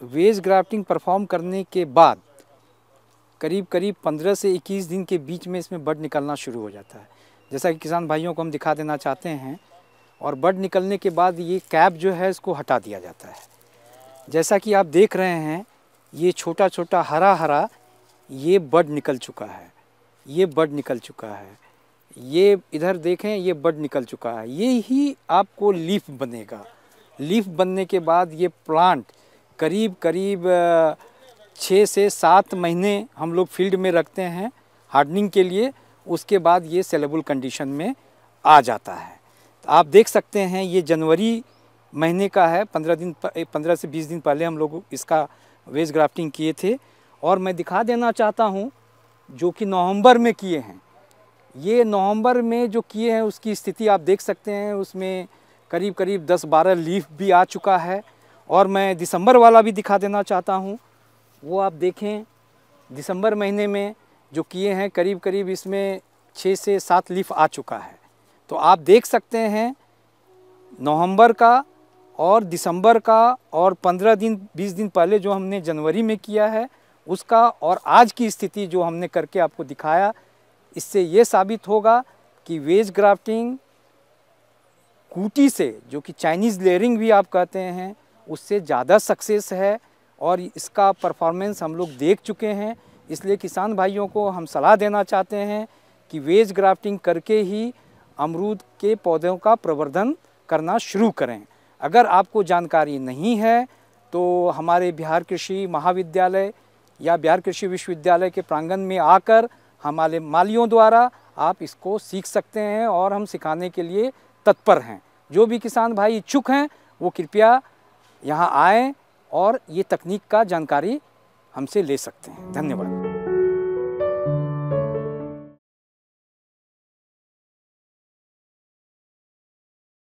Veg grafting perform करने के बाद करीब करीब 15 से 21 दिन के बीच में इसमें बड निकलना शुरू हो जाता है। जैसा कि किसान भाइयों को हम दिखा देना चाहते हैं, और बड निकलने के बाद ये कैप जो है इसको हटा दिया जाता है। जैसा कि आप देख रहे हैं, ये छोटा छोटा हरा हरा ये बड निकल चुका है। ये बड निकल चुका है। ये इधर देखें, ये बड निकल चुका है। ये ही आपको लीफ बनेगा। लीफ बनने के बाद ये प्लांट करीब करीब छः से सात महीने हम लोग फ़ील्ड में रखते हैं हार्डनिंग के लिए। उसके बाद ये सेलेबल कंडीशन में आ जाता है। तो आप देख सकते हैं ये जनवरी महीने का है। पंद्रह दिन पंद्रह से बीस दिन पहले हम लोग इसका वेज ग्राफ्टिंग किए थे। और मैं दिखा देना चाहता हूँ, जो कि नवंबर में किए हैं। ये नवंबर में जो किए हैं, उसकी स्थिति आप देख सकते हैं। उसमें करीब करीब 10-12 लीफ भी आ चुका है। और मैं दिसंबर वाला भी दिखा देना चाहता हूँ। वो आप देखें, दिसंबर महीने में जो किए हैं करीब करीब इसमें छः से सात लीफ आ चुका है। तो आप देख सकते हैं, नवंबर का और दिसंबर का और पंद्रह दिन, बीस दिन पहले जो हमने जनवरी में किया है, उसका और आज की स्थिति जो हमने करके आपको दिखाया, इससे ये साबित होगा कि वेज ग्राफ्टिंग कूटी से, जो कि चाइनीज़ लेयरिंग भी आप कहते हैं उससे ज़्यादा सक्सेस है और इसका परफॉर्मेंस हम लोग देख चुके हैं। इसलिए किसान भाइयों को हम सलाह देना चाहते हैं कि वेज ग्राफ्टिंग करके ही अमरूद के पौधों का प्रवर्धन करना शुरू करें। अगर आपको जानकारी नहीं है तो हमारे बिहार कृषि महाविद्यालय या बिहार कृषि विश्वविद्यालय के प्रांगण में आकर हमारे मालियों द्वारा आप इसको सीख सकते हैं और हम सिखाने के लिए तत्पर हैं। जो भी किसान भाई इच्छुक हैं, वो कृपया यहाँ आएँ और ये तकनीक का जानकारी हमसे ले सकते हैं। धन्यवाद।